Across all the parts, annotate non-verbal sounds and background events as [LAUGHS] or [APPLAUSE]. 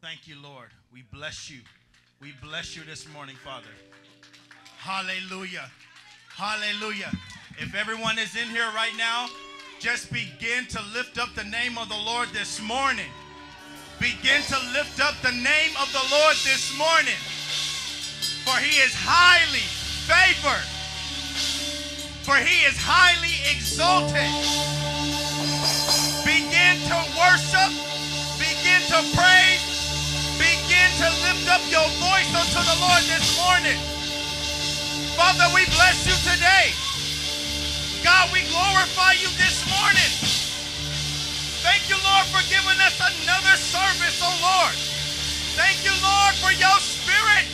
Thank you, Lord. We bless you. We bless you this morning, Father. Hallelujah. Hallelujah. If everyone is in here right now, just begin to lift up the name of the Lord this morning. Begin to lift up the name of the Lord this morning. For he is highly favored. For he is highly exalted. Begin to worship. Begin to praise. To lift up your voice unto the Lord this morning. Father, we bless you today. God, we glorify you this morning. Thank you, Lord, for giving us another service, oh Lord. Thank you, Lord, for your spirit.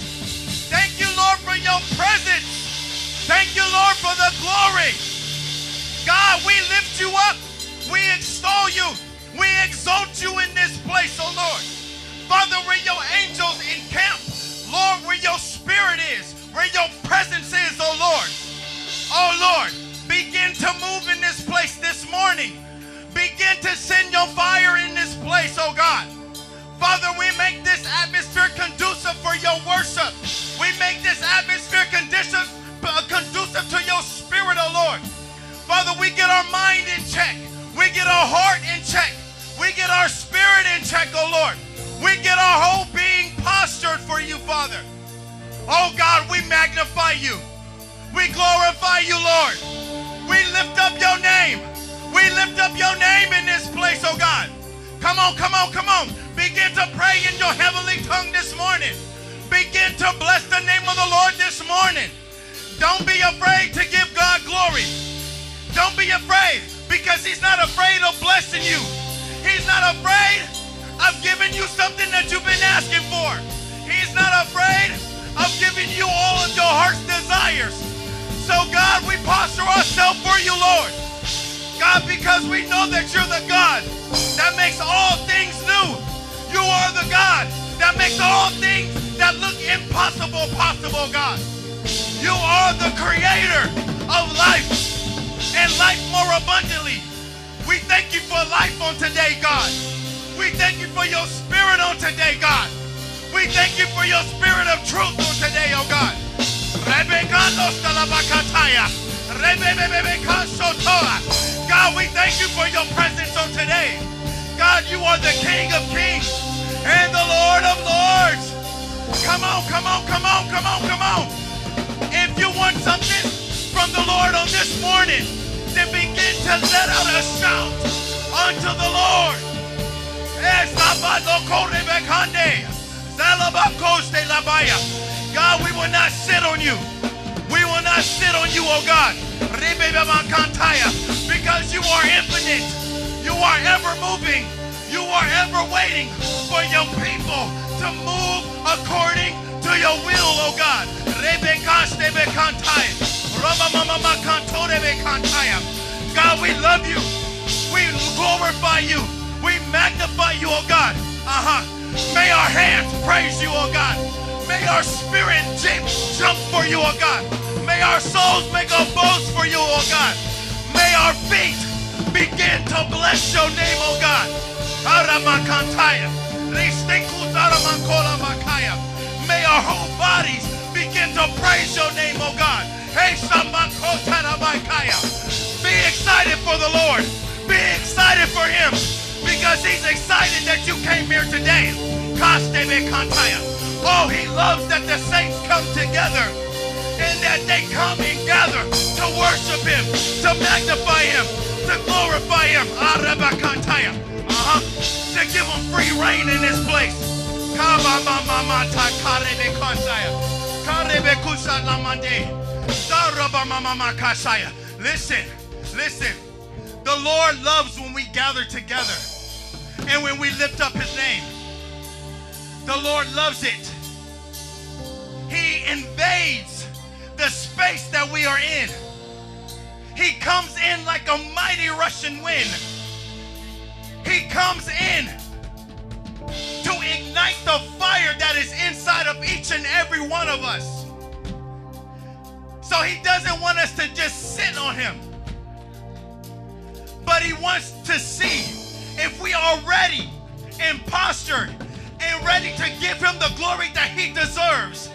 Thank you, Lord, for your presence. Thank you, Lord, for the glory. God, we lift you up. We extol you. We exalt you in this place, oh Lord. Father, where your angels encamp, Lord, where your spirit is, where your presence is, oh Lord. Oh Lord, begin to move in this place this morning. Begin to send your fire in this place, oh God. Father, we make this atmosphere conducive for your worship. We make this atmosphere conducive, uh, conducive to your spirit, oh Lord. Father, we get our mind in check. We get our heart in check. We get our spirit in check, oh Lord. We get our whole being postured for you, Father. Oh God, we magnify you. We glorify you, Lord. We lift up your name. We lift up your name in this place, oh God. Come on, come on, come on. Begin to pray in your heavenly tongue this morning. Begin to bless the name of the Lord this morning. Don't be afraid to give God glory. Don't be afraid because he's not afraid of blessing you. He's not afraid of given you something that you've been asking for. He's not afraid of giving you all of your heart's desires. So, God, we posture ourselves for you, Lord. God, because we know that you're the God that makes all things new. You are the God that makes all things that look impossible possible, God. You are the creator of life and life more abundantly. We thank you for life on today, God. We thank you for your spirit on today, God. We thank you for your spirit of truth on today, oh God. God, we thank you for your presence on today. God, you are the King of kings and the Lord of lords. Come on, come on, come on, come on, come on. If you want something from the Lord on this morning, then begin to let out a shout unto the Lord. God, we will not sit on you. We will not sit on you, oh God. Because you are infinite. You are ever moving. You are ever waiting for your people to move according to your will, oh God. God, we love you. We glorify you. We magnify you, oh God. Uh-huh. May our hands praise you, oh God. May our spirit jump for you, oh God. May our souls make a boast for you, oh God. May our feet begin to bless your name, oh God. May our whole bodies begin to praise your name, oh God. Be excited for the Lord. Be excited for him because he's excited that you came here today. Oh, he loves that the saints come together and that they come and gather to worship him, to magnify him, to glorify him. Uh-huh. To give him free reign in this place. Listen, listen. The Lord loves when we gather together and when we lift up his name. The Lord loves it. He invades the space that we are in. He comes in like a mighty Russian wind. He comes in to ignite the fire that is inside of each and every one of us. So he doesn't want us to just sit on him, but he wants to see if we are ready and postured and ready to give him the glory that he deserves.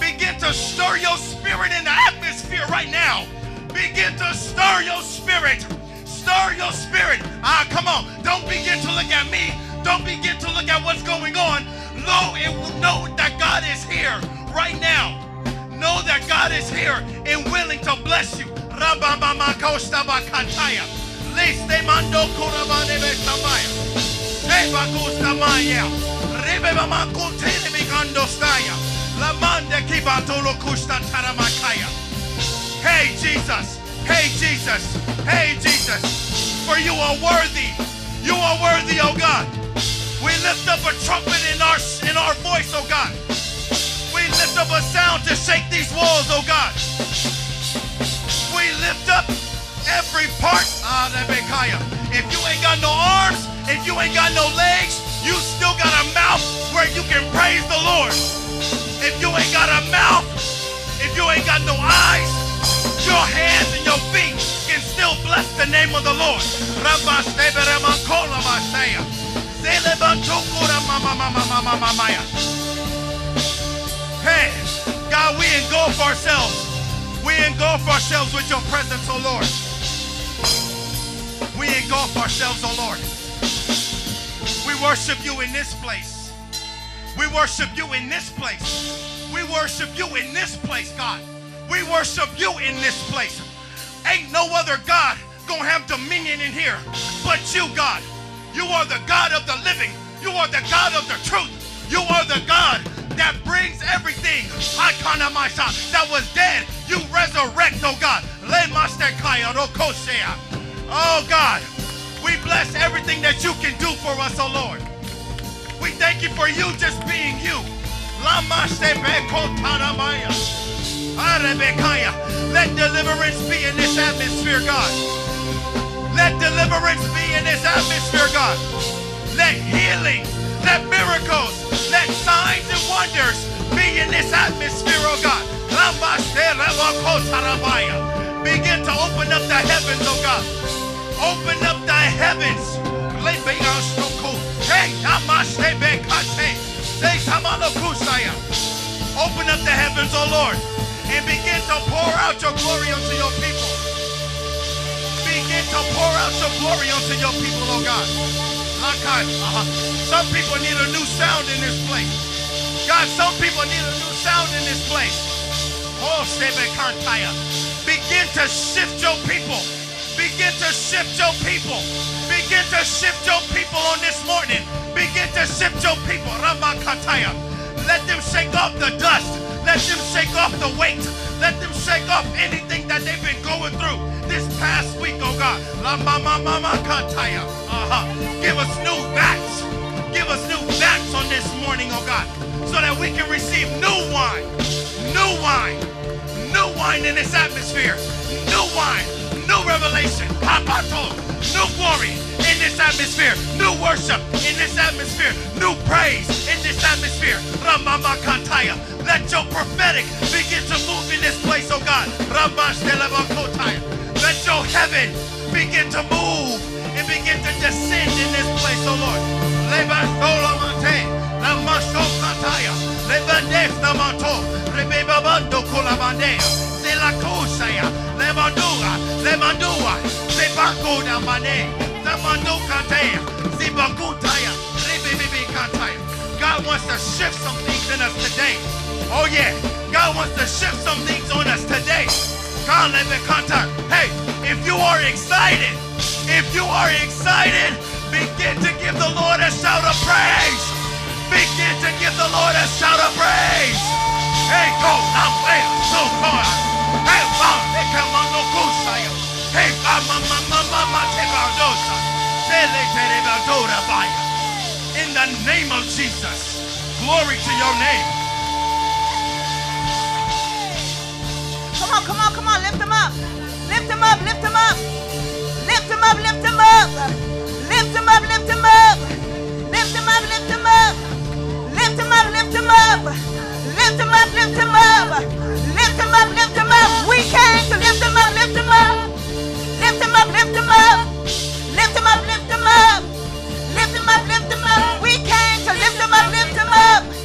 Begin to stir your spirit in the atmosphere right now. Begin to stir your spirit. Stir your spirit. Ah, come on. Don't begin to look at me. Don't begin to look at what's going on. Know it will know that God is here right now. Know that God is here and willing to bless you. Hey Jesus. Hey Jesus. Hey Jesus. For you are worthy. You are worthy, oh God. We lift up a trumpet in our in our voice, oh God. Lift up a sound to shake these walls, oh God. We lift up every part. Ah. If you ain't got no arms, if you ain't got no legs, you still got a mouth where you can praise the Lord. If you ain't got a mouth, if you ain't got no eyes, your hands and your feet can still bless the name of the Lord. Rabashteberemakolabasaya. Hey, God, we engulf ourselves. We engulf ourselves with your presence, oh Lord. We engulf ourselves, oh Lord. We worship you in this place. We worship you in this place. We worship you in this place, God. We worship you in this place. Ain't no other God gonna have dominion in here but you, God. You are the God of the living. You are the God of the truth. You are the God that brings everything Akanamaisa, that was dead. You resurrect, oh God. Oh God, we bless everything that you can do for us, oh Lord. We thank you for you just being you. Let deliverance be in this atmosphere, God. Let deliverance be in this atmosphere, God. Let healing, let miracles, let wonders be in this atmosphere, oh God. Begin to open up the heavens, oh God. Open up the heavens. Open up the heavens, oh Lord, and begin to pour out your glory unto your people. Begin to pour out your glory unto your people, oh God. Uh-huh. Some people need a new sound in this place. God, some people need a new sound in this place. Oh, Sebekantaya. Begin to shift your people. Begin to shift your people. Begin to shift your people on this morning. Begin to shift your people. Ramakataya. Let them shake off the dust. Let them shake off the weight. Let them shake off anything that they've been going through this past week, oh God. La mama mama kataya. Uh-huh. Give us new backs. This morning, oh God, so that we can receive new wine. New wine. New wine in this atmosphere. New wine. New revelation. New glory in this atmosphere. New worship in this atmosphere. New praise in this atmosphere. Ramama Kantaya. Let your prophetic begin to move in this place, oh God. Ramash. Let your heaven begin to move and begin to descend in this place, oh Lord. Lebastolamante. Lamasho God wants to shift some things in us today. Oh yeah. God wants to shift some things on us today. God, let me contact. Hey, if you are excited, if you are excited, begin to give the Lord a shout of praise. Begin to give the Lord a shout of praise. Hey, go, so far. Hey, they come on. Hey, mama, mama. In the name of Jesus, glory to your name. Come on, come on, come on. Lift him up. Lift him up, lift him up. Lift him up, lift him up. Lift him up, lift him up. Lift him up, lift him up. Lift him up, lift him up. Lift him up, lift him up. Lift him up, lift him up. We came to lift him up, lift him up. Lift him up, lift him up. Lift him up, lift him up. Lift him up, lift him up. We came to lift him up, lift him up.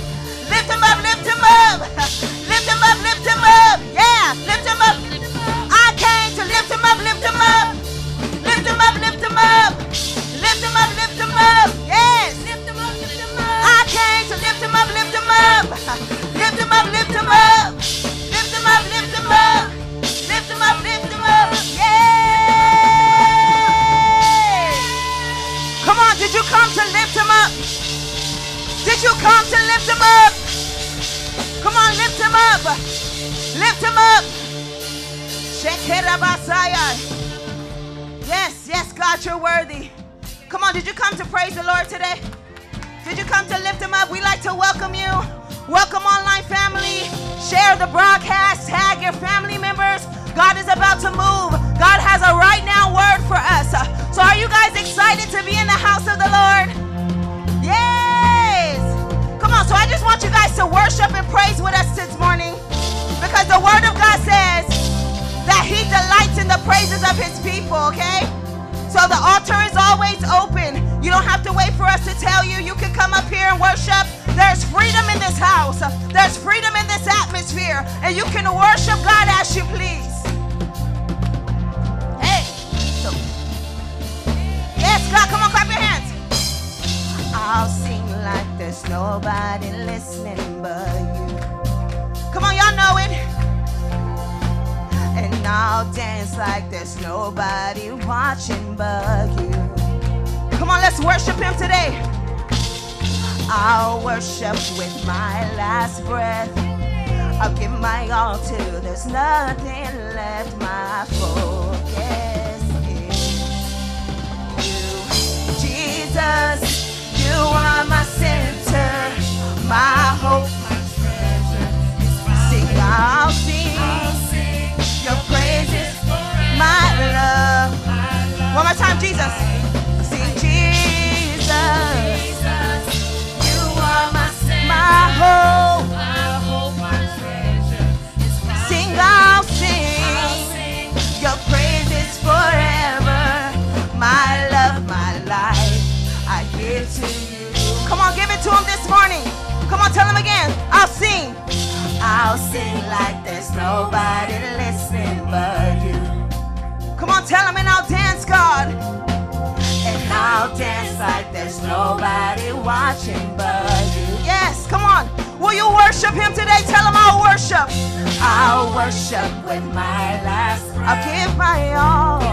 Come again. I'll sing. I'll sing like there's nobody listening but you. Come on, tell them and I'll dance, God. And I'll dance like there's nobody watching but you. Yes, come on. Will you worship him today? Tell him I'll worship. I'll worship with my last breath. I'll give my all.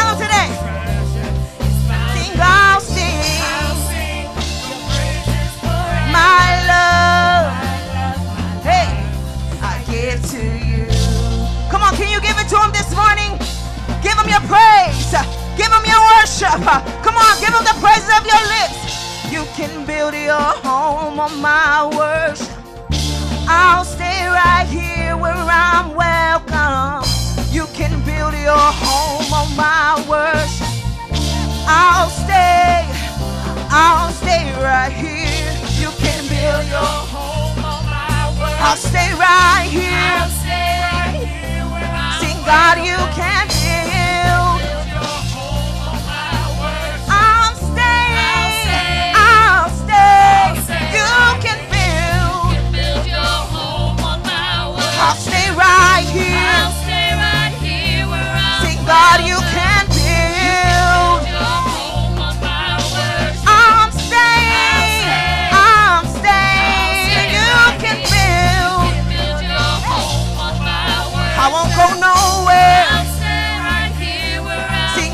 Tell them today. Sing, I'll sing. My love. Hey, I give to you. Come on, can you give it to him this morning? Give him your praise. Give him your worship. Come on, give him the praises of your lips. You can build your home on my worship. I'll stay right here where I'm. I'll stay right here. I'll stay right here where I Sing God, you can build. I'm staying. I'll stay. I'll stay. You can build. You can build your home on my word. I'll stay right here. I'll stay right here where I Sing God, you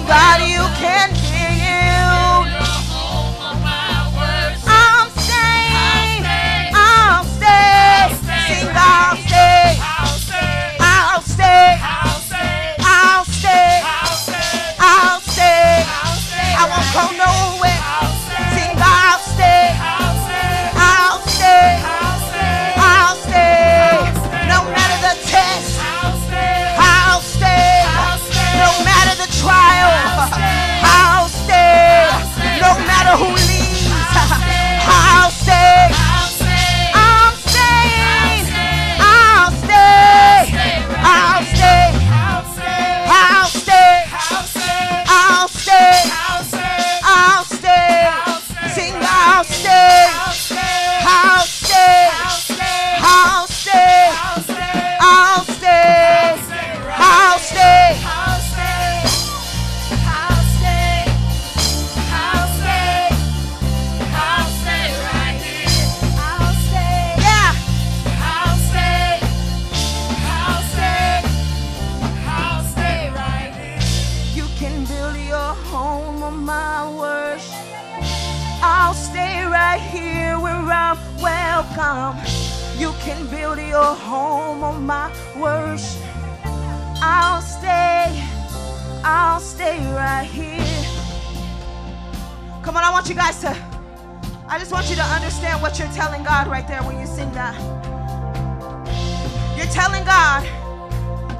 nobody here welcome. You can build your home on my worship. I'll stay, I'll stay right here. Come on, I want you guys to, I just want you to understand what you're telling God right there when you sing that. You're telling God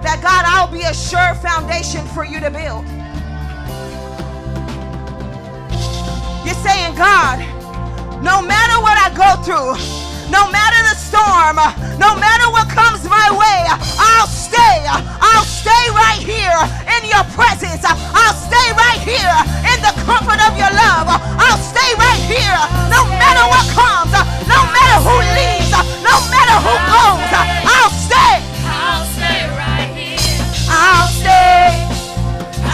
that God, I'll be a sure foundation for you to build. You're saying, God, no matter what I go through, no matter the storm, no matter what comes my way, I'll stay. I'll stay right here in your presence. I'll stay right here in the comfort of your love. I'll stay right here no matter what comes, no matter who leaves, no matter who goes. I'll stay. I'll stay right here. I'll stay.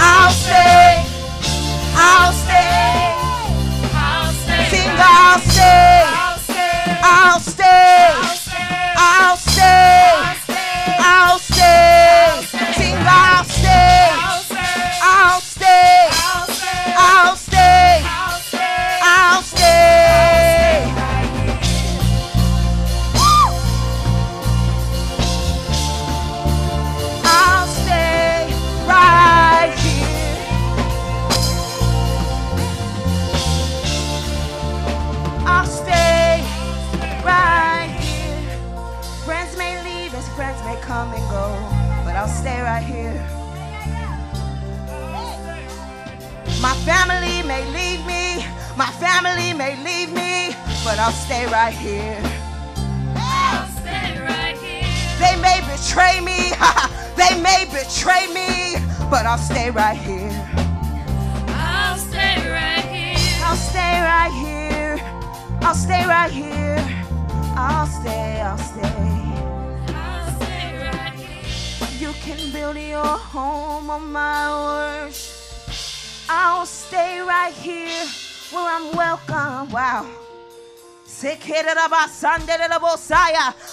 I'll stay. I'll stay. I'll stay. I'll stay. I'll stay. I'll stay. I'll stay right here. I'll stay right here. They may betray me, they may betray me, but I'll stay right here. I'll stay right here. I'll stay right here. I'll stay right here. I'll stay, I'll stay. I'll stay right here. You can build your home on my worship. I'll stay right here where I'm welcome. Wow.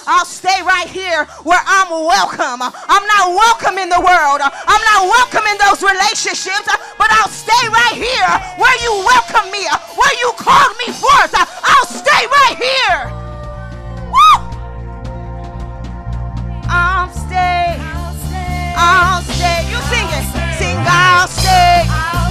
I'll stay right here where I'm welcome. I'm not welcome in the world. I'm not welcome in those relationships, but I'll stay right here where you welcome me, where you called me forth. I'll stay right here. Woo! I'll stay. I'll stay. You sing it. Sing, I'll stay. I'll stay.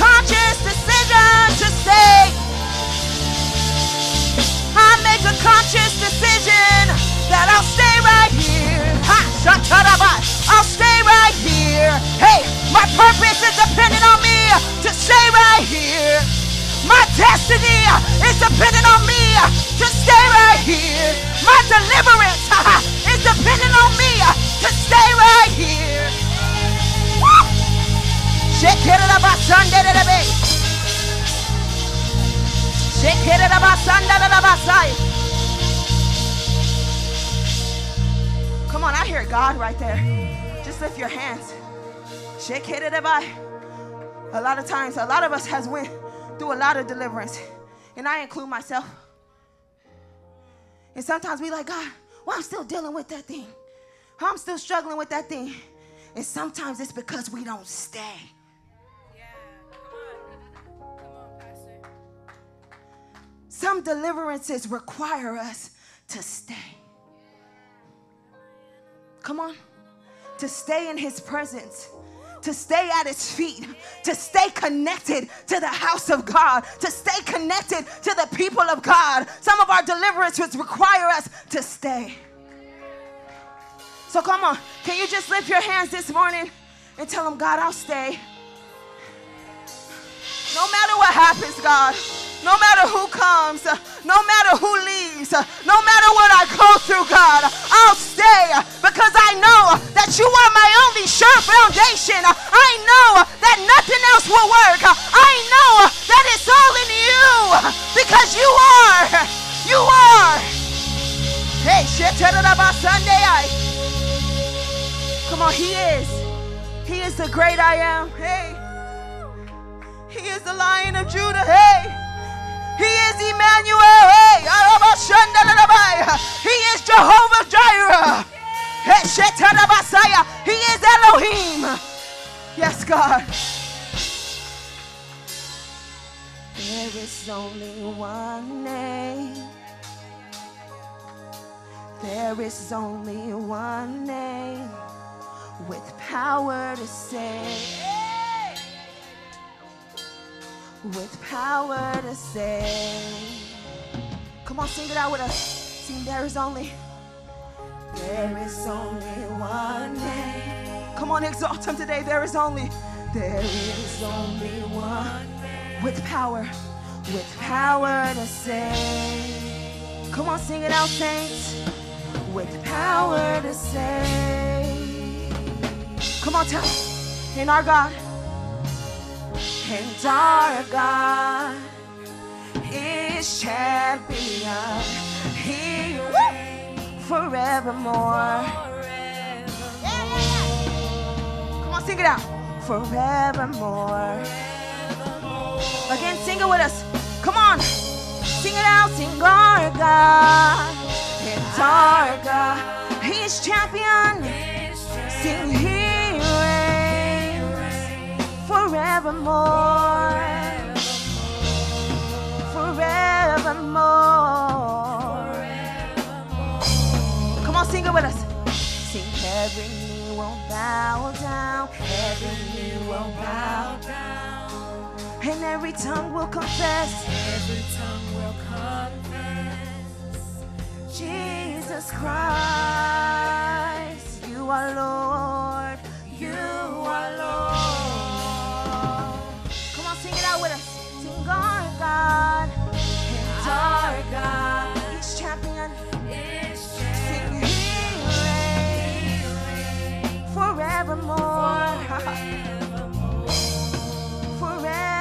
Conscious decision to stay. I make a conscious decision that I'll stay right here. Ha. I'll stay right here. Hey, my purpose is dependent on me to stay right here. My destiny is dependent on me to stay right here. My deliverance [LAUGHS] is dependent on me to stay right here. The side. Come on, I hear God right there. Just lift your hands. Shake it up. A lot of times, a lot of us has went through a lot of deliverance, and I include myself. And sometimes we like God, well, I'm still dealing with that thing. I'm still struggling with that thing. And sometimes it's because we don't stay. Some deliverances require us to stay. Come on. To stay in his presence. To stay at his feet, to stay connected to the house of God, to stay connected to the people of God. Some of our deliverances require us to stay. So come on, can you just lift your hands this morning and tell him, God, I'll stay. No matter what happens, God, no matter who comes, no matter who leaves, no matter what I go through, God, I'll stay because I know that you are my only sure foundation. I know that nothing else will work. I know that it's all in you because you are. You are. Hey, shit, Sunday. I come on, he is. He is the great I am. Hey. He is the lion of Judah. Hey. He is Emmanuel. He is Jehovah Jireh. He is Elohim. Yes, God. There is only one name. There is only one name with power to save. With power to save. Come on, sing it out with us. Sing, there is only. There is only one name. Come on, exalt him today. There is only. There is only one with power. With power to save. Come on, sing it out, saints. With power to save. Come on, tell. In our God. And our God is champion. He reigns forevermore. Come on, sing it out. Forevermore. Again, sing it with us. Come on. Sing it out. Sing our God. And our God. He's champion. Sing forevermore. Forevermore. Come on, sing it with us. Sing every knee will bow down. Every knee will bow down. And every tongue will confess. Every tongue will confess. Jesus Christ, you are Lord, you are Lord. Come on, sing it with us. Sing our God, and our God, He's champion. Sing He reigns forevermore. Forevermore.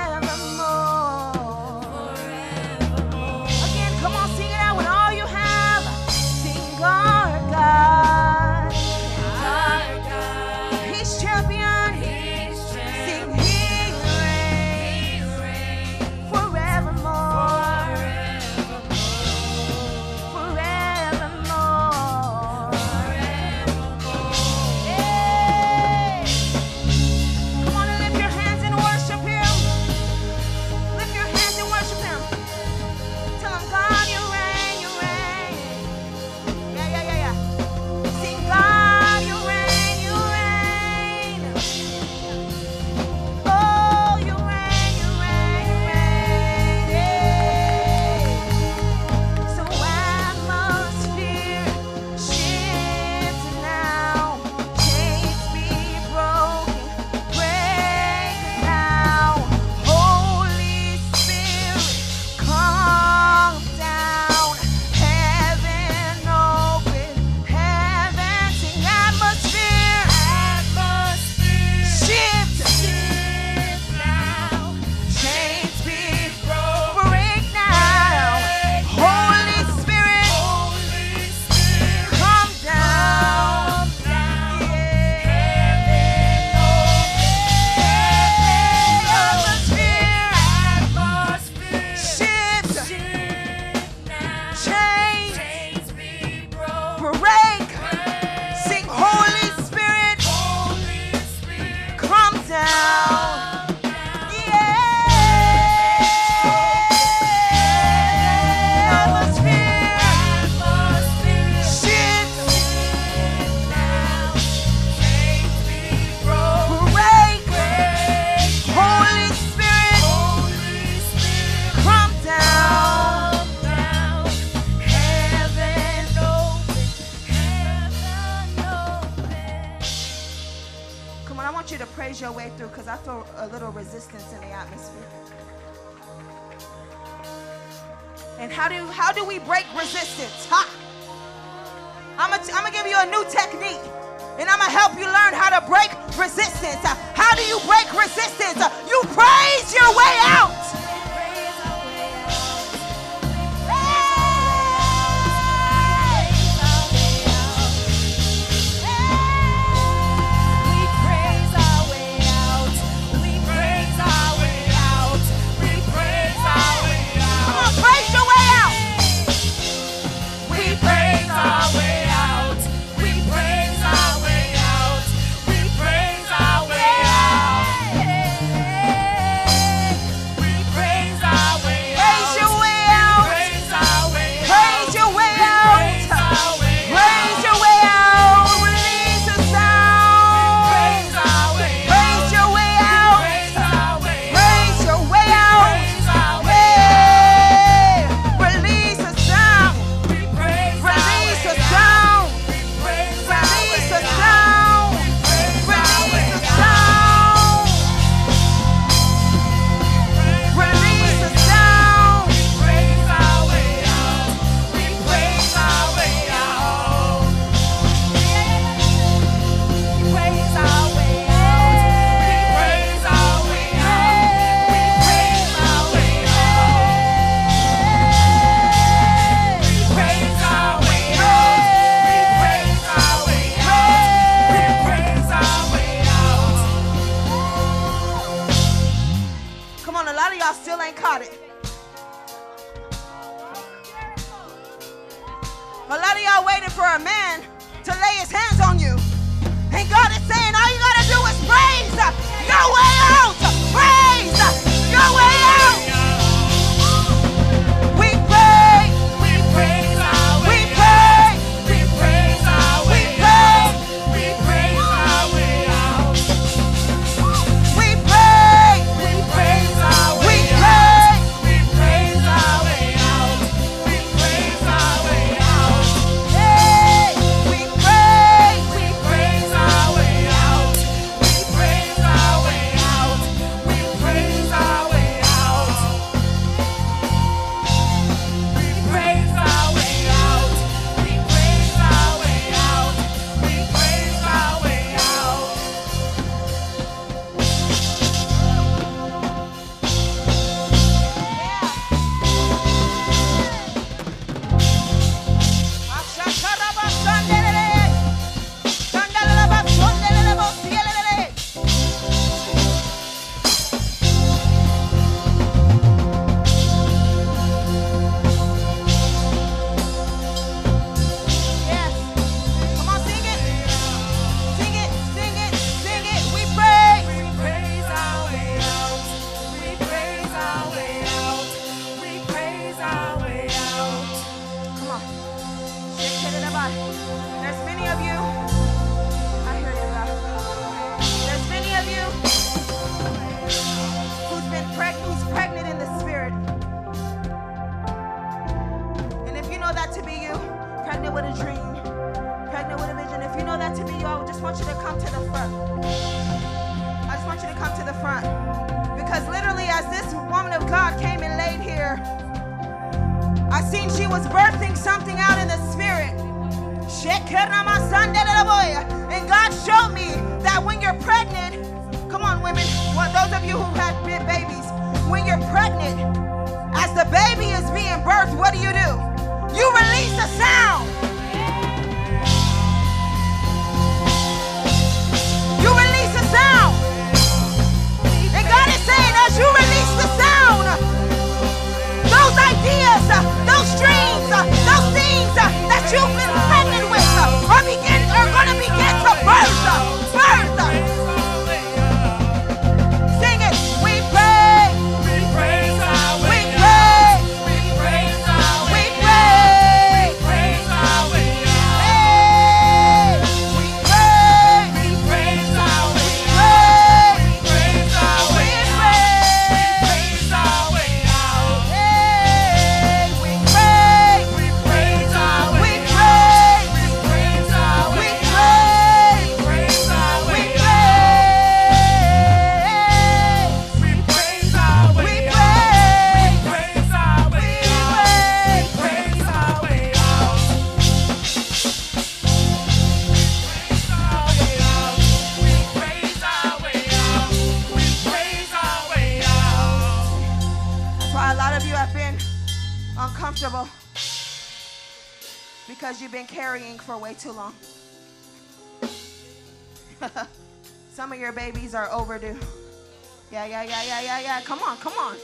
yeah, yeah, yeah, yeah, yeah. Come on, come on.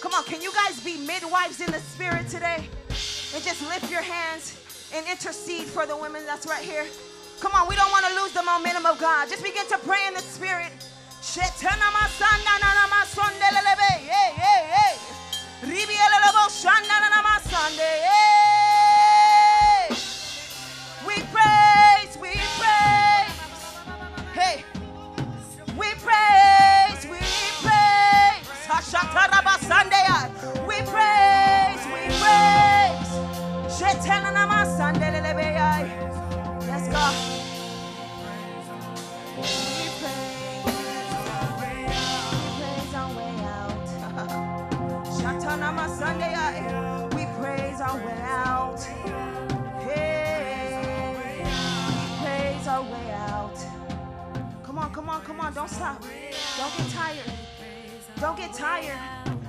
Come on, can you guys be midwives in the spirit today? And just lift your hands and intercede for the women that's right here. Come on, we don't want to lose the momentum of God. Just begin to pray in the spirit. Hey, hey, hey. Come on, don't stop. Don't get tired. Don't get tired.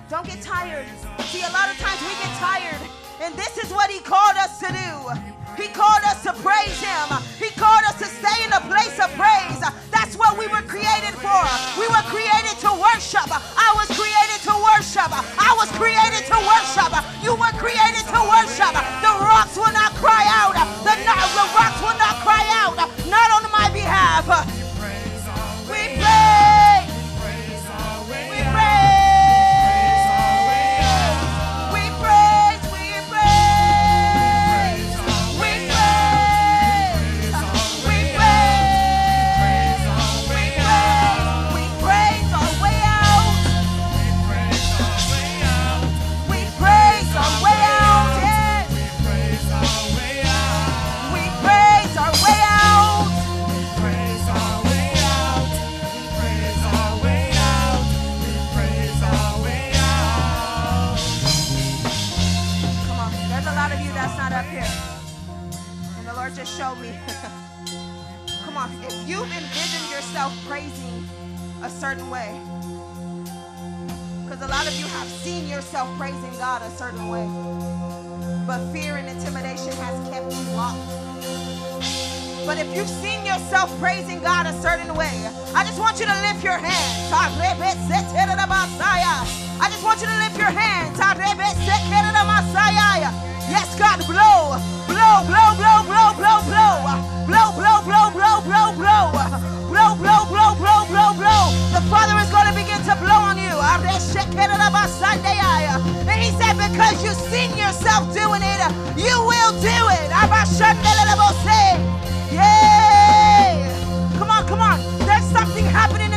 Don't get tired. See, a lot of times we get tired. And this is what he called us to do. He called us to praise him. He called us to stay in a place of praise. That's what we were created for. We were created to worship. I was created to worship. I was created to worship. You were created to worship. The rocks will not cry out. certain way. Because a lot of you have seen yourself praising God a certain way. But fear and intimidation has kept you locked. But if you've seen yourself praising God a certain way, I just want you to lift your hands. I just want you to lift your hands. Yes, God, blow, blow, blow, blow, blow, blow, blow, blow, blow, blow, blow, blow, blow, blow, blow, blow, blow, blow, blow. The Father is going to begin to blow on you. And He said, because you've seen yourself doing it, you will do it. Yeah! Come on, come on. There's something happening.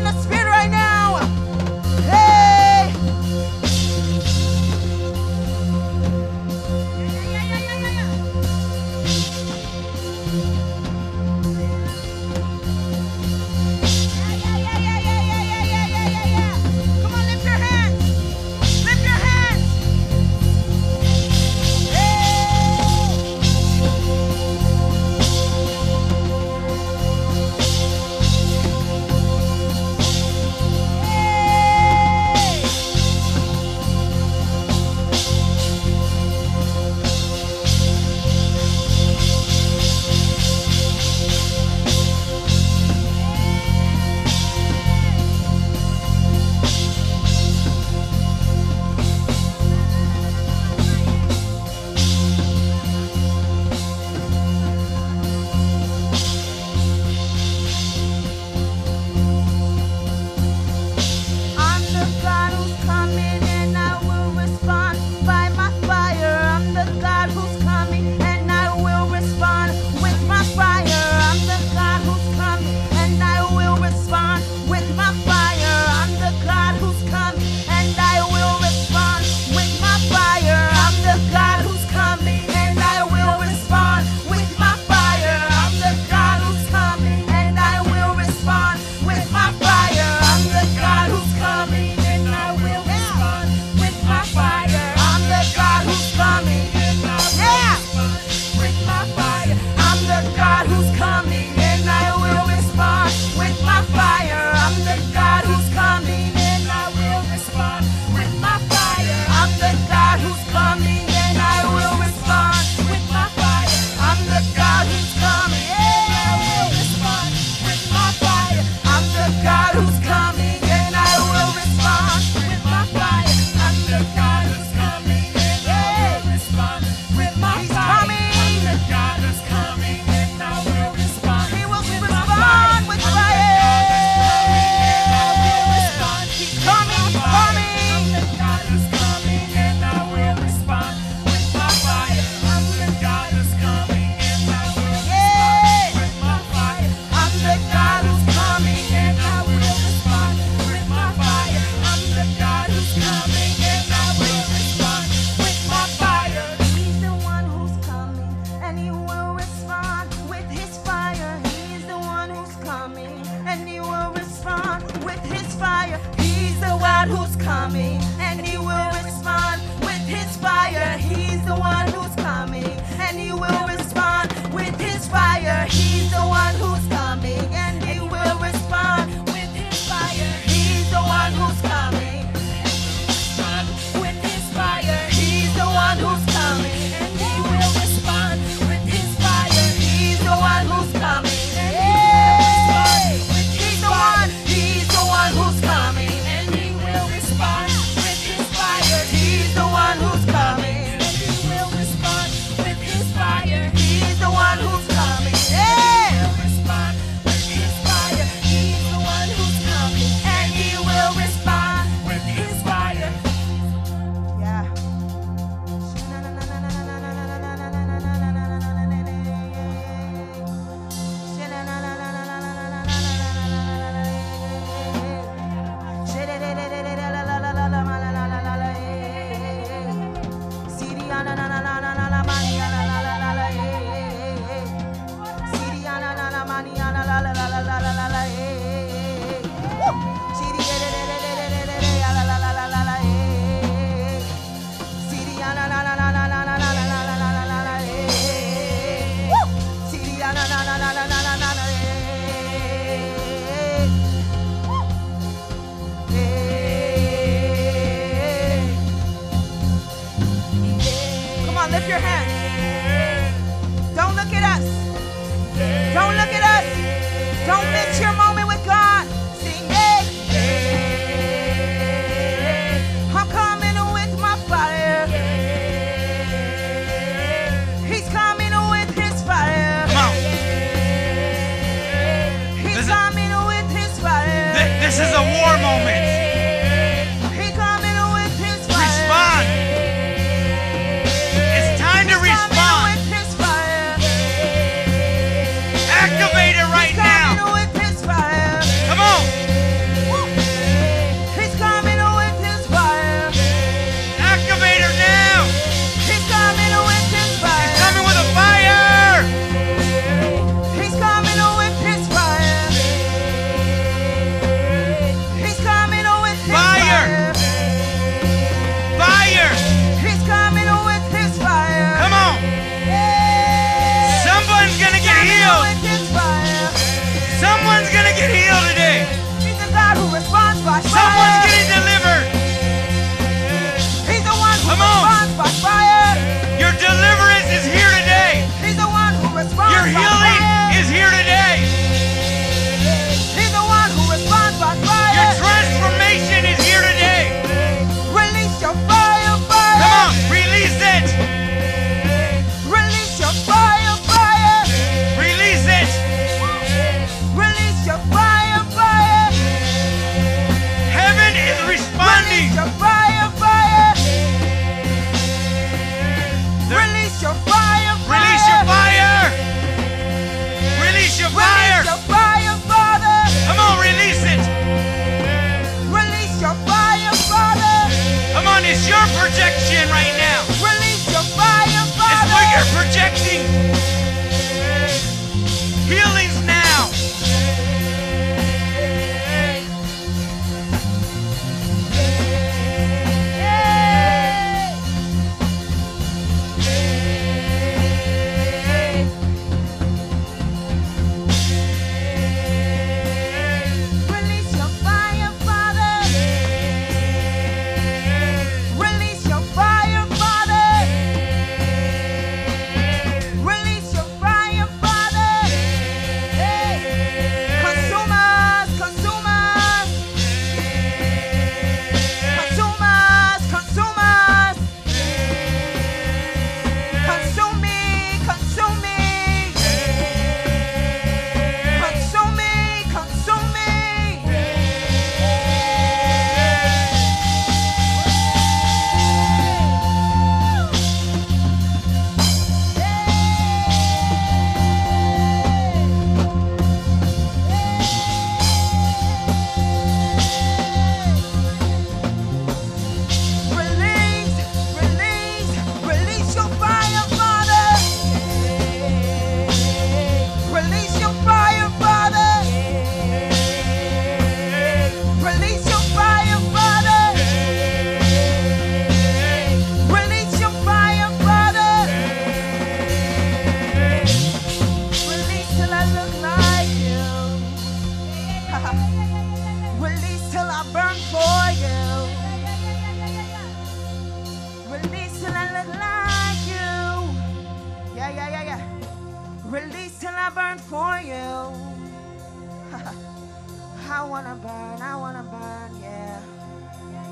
I wanna burn, I wanna burn, yeah.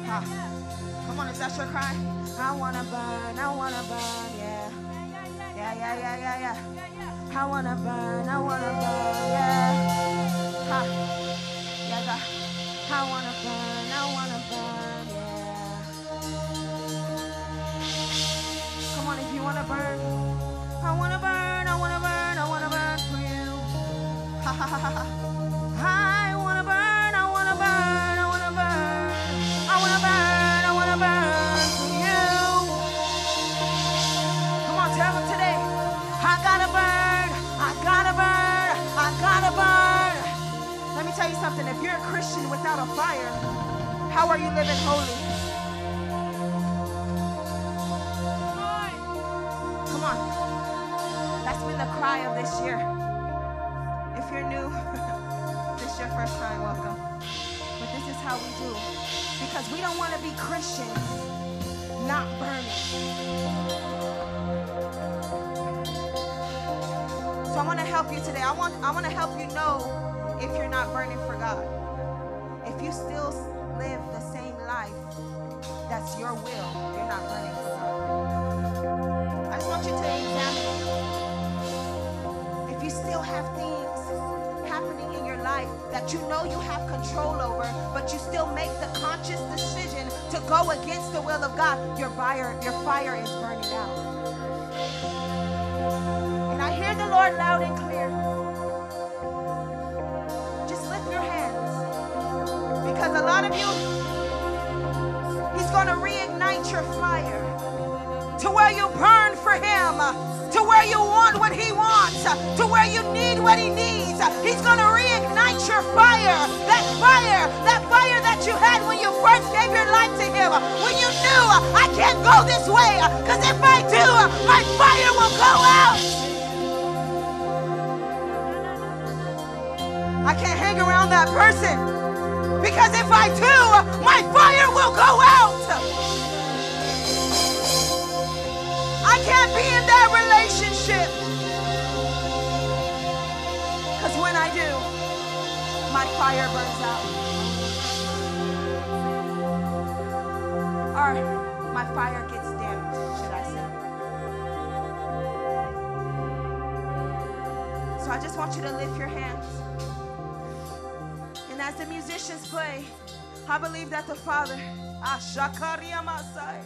Huh. Come on, is that your cry? I wanna burn, I wanna burn, yeah. Yeah, yeah, yeah, yeah, yeah. I wanna burn, I wanna burn, yeah. Ha. Yeah, God. I wanna burn, I wanna burn, yeah. Come on, if you wanna burn, I wanna burn, I wanna burn, I wanna burn for you. Ha ha ha ha. I something. If you're a Christian without a fire, how are you living holy? Come on. That's been the cry of this year. If you're new, [LAUGHS] this is your first time, welcome. But this is how we do. Because we don't want to be Christian, not burning. So I want to help you today. I want I want to help you know if you're not burning for God. If you still live the same life, that's your will. You're not burning for God. I just want you to examine if you still have things happening in your life that you know you have control over, but you still make the conscious decision to go against the will of God, your fire, your fire is burning out. And I hear the Lord loud and clear. He wants, uh, to where you need what He needs. Uh, he's going to reignite your fire. That fire, that fire that you had when you first gave your life to Him, when you knew, uh, I can't go this way, because if I do, my fire will go out. I can't hang around that person because if I do, my fire will go out. I can't be in that relationship do, my fire burns out. Or my fire gets dimmed, should I say. So I just want you to lift your hands. And as the musicians play, I believe that the Father, ah, Ashakaria Masai,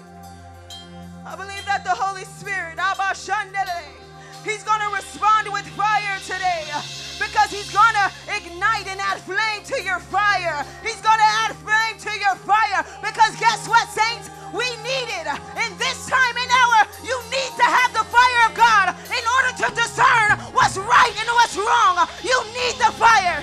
I believe that the Holy Spirit, ah, Abba Shandele, He's going to respond with fire today because He's going to ignite and add flame to your fire. He's going to add flame to your fire because guess what, saints? We need it. In this time and hour, you need to have the fire of God in order to discern what's right and what's wrong. You need the fire.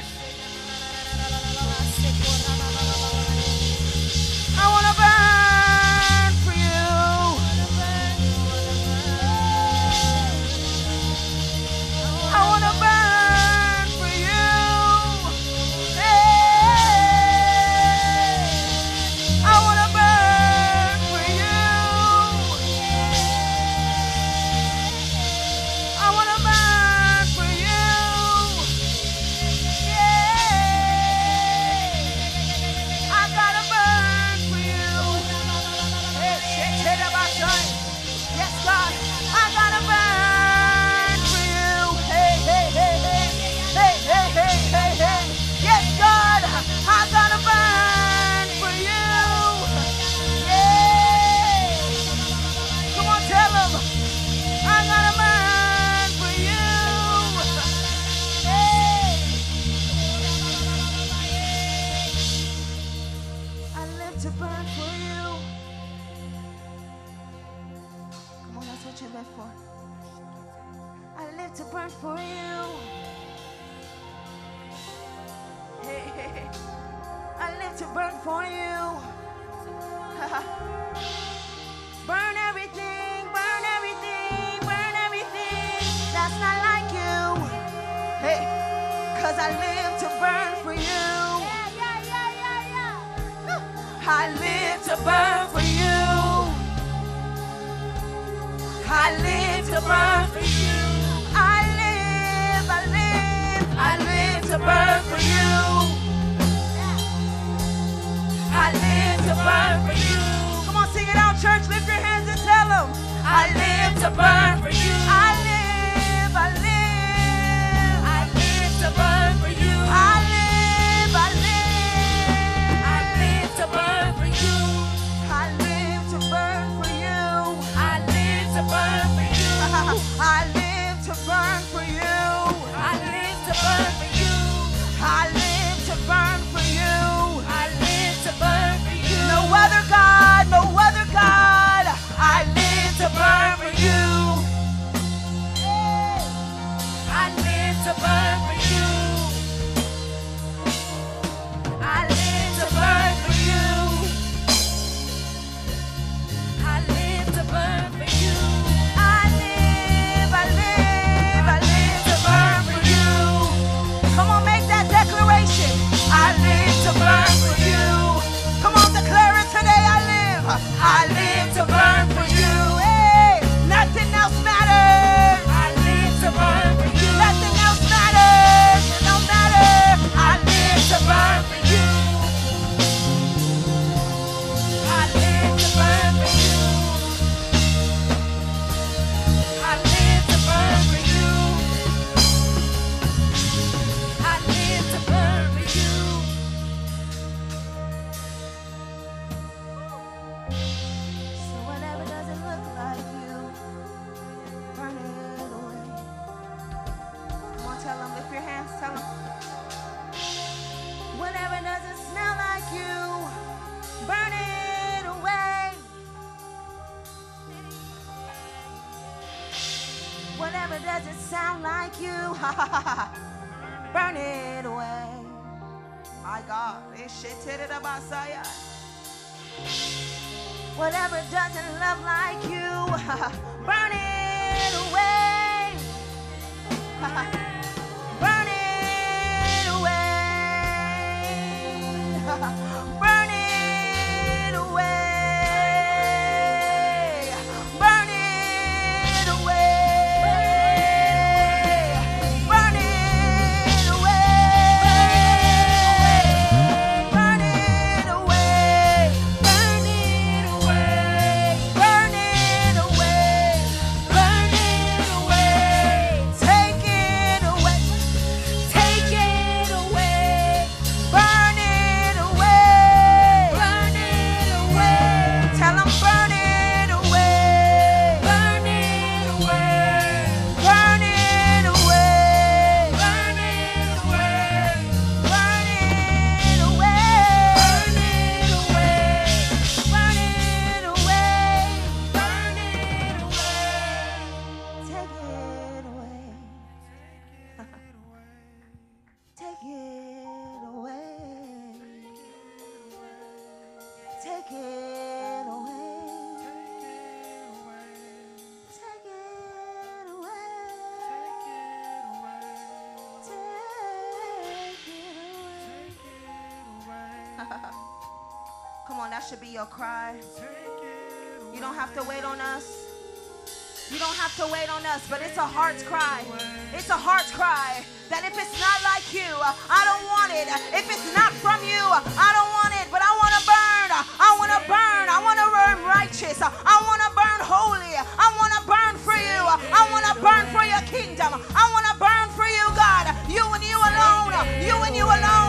Should be your cry. You don't have to wait on us. You don't have to wait on us, but it's a heart's cry. It's a heart's cry that if it's not like you, I don't want it. If it's not from you, I don't want it, but I want to burn. I want to burn. I want to burn righteous. I want to burn holy. I want to burn for you. I want to burn for your kingdom. I want to burn for you, God. You and you alone. You and you alone.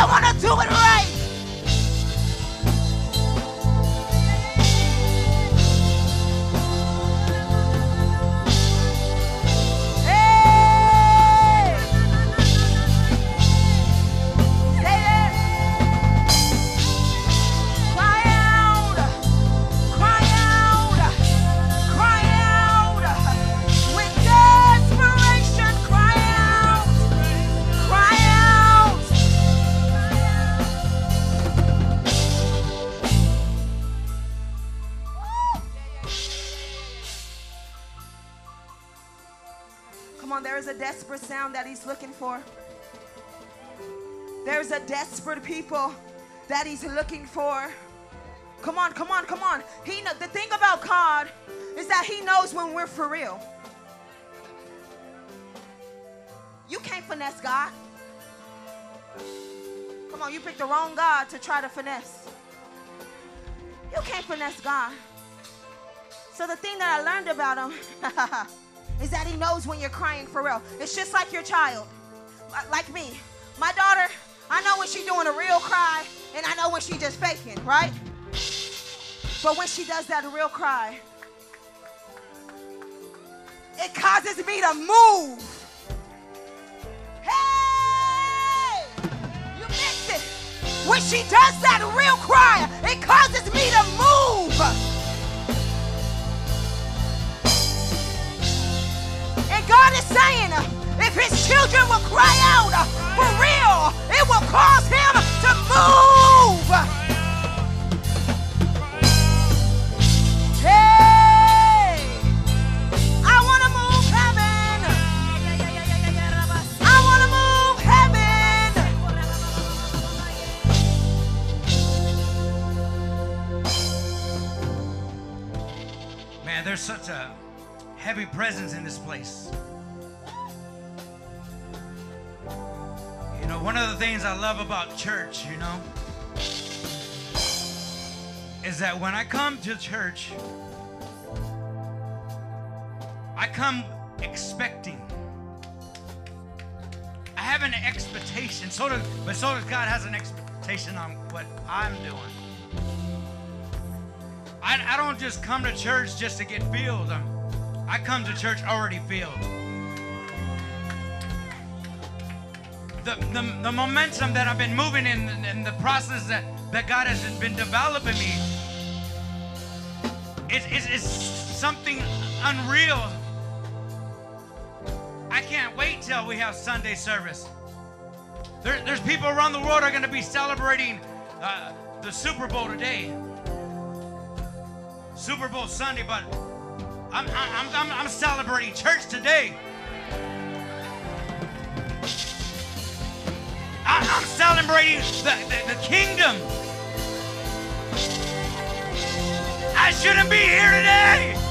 I want to do it right. Desperate sound that he's looking for. There's a desperate people that he's looking for. Come on, come on, come on. He know, the thing about God is that he knows when we're for real. You can't finesse God. Come on, you picked the wrong God to try to finesse. You can't finesse God. So the thing that I learned about him [LAUGHS] is that he knows when you're crying for real. It's just like your child, uh, like me. My daughter, I know when she's doing a real cry, and I know when she's just faking, right? But when she does that real cry, it causes me to move. Hey! You missed it. When she does that real cry, it causes me to move. And God is saying, if his children will cry out for real, it will cause him to move. Presence in this place. You know, one of the things I love about church, you know, is that when I come to church, I come expecting. I have an expectation. So does, but so does God has an expectation on what I'm doing. I, I don't just come to church just to get filled. Um, I come to church already filled. The, the, the momentum that I've been moving in and the process that, that God has been developing me is, is, is something unreal. I can't wait till we have Sunday service. There, there's people around the world are going to be celebrating uh, the Super Bowl today. Super Bowl Sunday, but I'm, I'm, I'm, I'm celebrating church today. I, I'm celebrating the, the, the kingdom. I shouldn't be here today.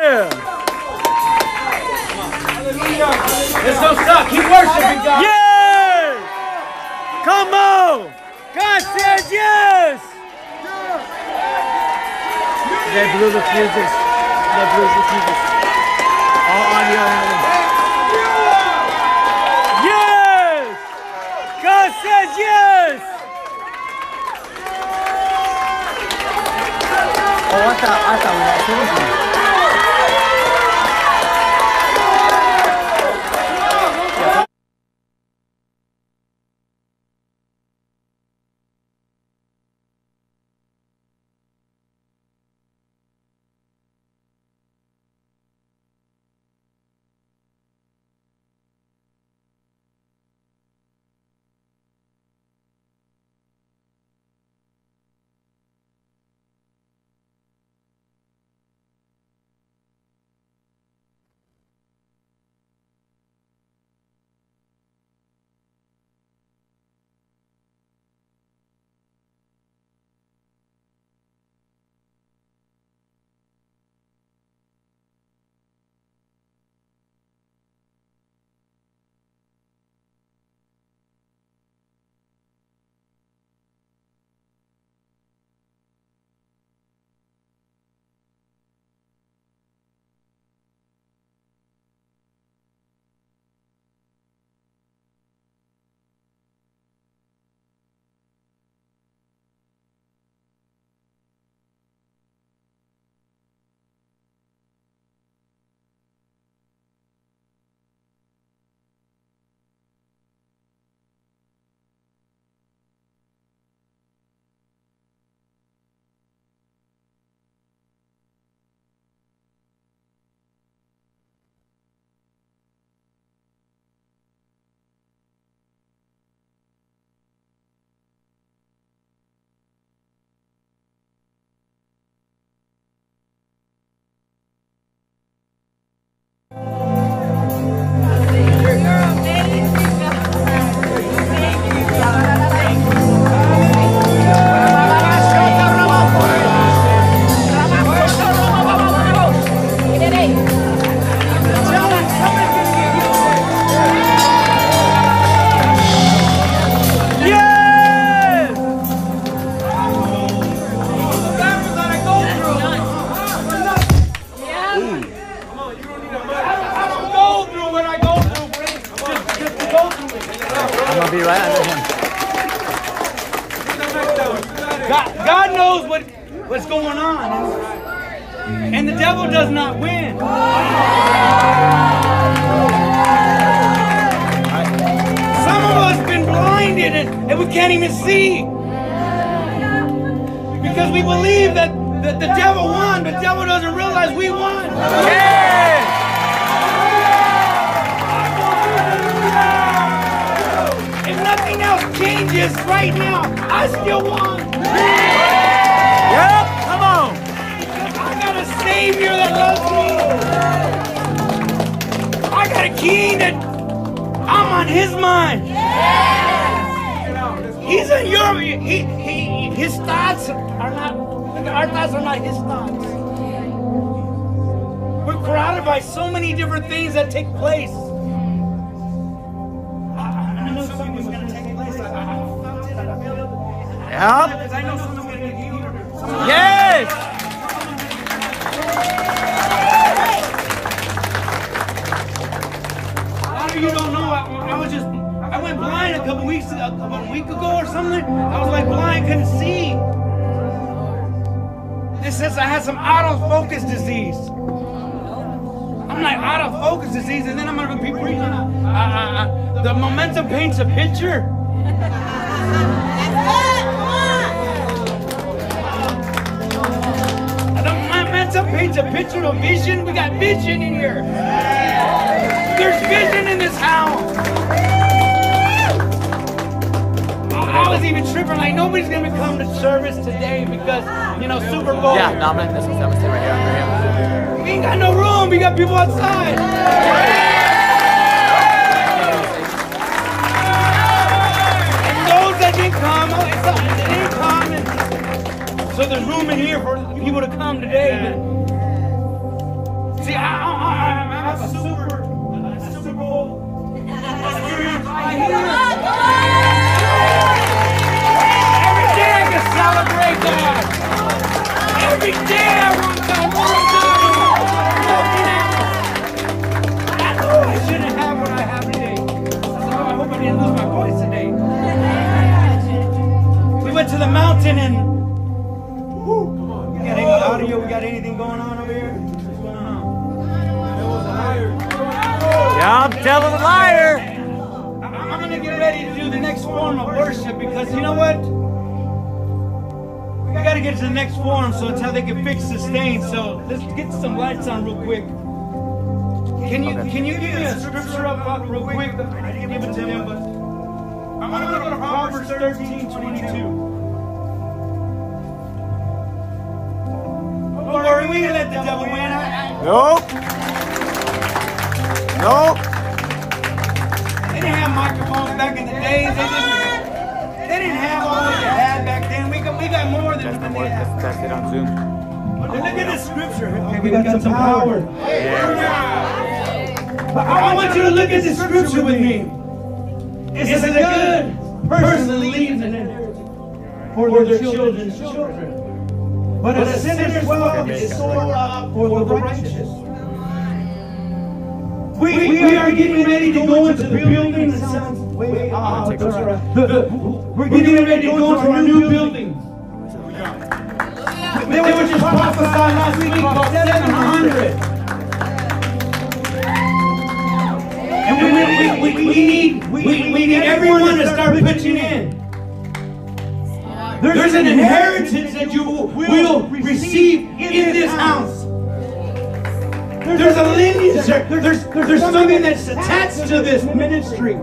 There's no stop. Keep worshiping God. Yes! Come on! God says yes! They blew the fuses. They blew the fuses. All audio only. Yes! God says yes! Oh, I thought, I thought we had he, he his thoughts are not our thoughts are not his thoughts. We're crowded by so many different things that take place. I, I know something's gonna take place. I, I felt it, I feel it. Yep. I know something's gonna get healed. Yes. A lot of you don't know. I, I was just, I went blind a couple weeks, ago, about a week ago or something. I was like blind, couldn't see. This says I had some autofocus disease. I'm like autofocus disease, and then I'm gonna be preaching. Uh, uh, uh, the momentum paints a picture. The momentum paints a picture of vision. We got vision in here. There's vision in this house. I I was even tripping like nobody's gonna come to service today because you know Super Bowl. Yeah, no, I'm gonna, this one's, I'm gonna stay right here under him. We ain't got no room. We got people outside. And those that didn't come, oh, it's not- they didn't come. And so there's room in here for people to come today. See, I, I, I, I have a super, a Super Bowl experience right here. Celebrate. Every day I want that one I know I shouldn't have what I have today. I hope I didn't lose my voice today. We went to the mountain and whew, we got any audio? We got anything going on over here? What's going on? Yep, devil's a liar. I'm gonna get ready to do the next form of worship because you know what? We gotta get to the next form so it's how they can fix the stain. So let's get some lights on real quick. Can you can you give me a scripture up, up real quick? I didn't give it to him, but I'm gonna go to uh, Proverbs 13, 22. Don't worry, we ain't let the devil win. I- I- Nope. Nope. They didn't have microphones back in the days. Got, we got more than, Test than it, they test, test it on Zoom. But look at this scripture. Okay, we got some power. But I want you to look at this scripture with me. It says a good person leaves an inheritance for their children's children. But a sinner's wealth is stored up for the righteous. We, we are getting ready to go into the building. It sounds way off. That's all right. The- the- We're getting ready to go into our new building. They were just prophesied last week about 700. And we, we, we, we need we, we need everyone to start pitching in. There's an inheritance that you will receive in this house. There's a lineage. there- There's, there's something that's attached to this ministry.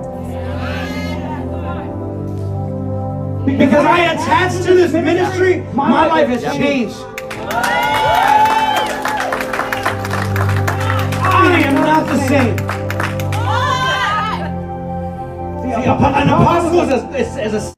Because I attached to this ministry, my life has changed. I am not the same. See, An apostle is a, is, is a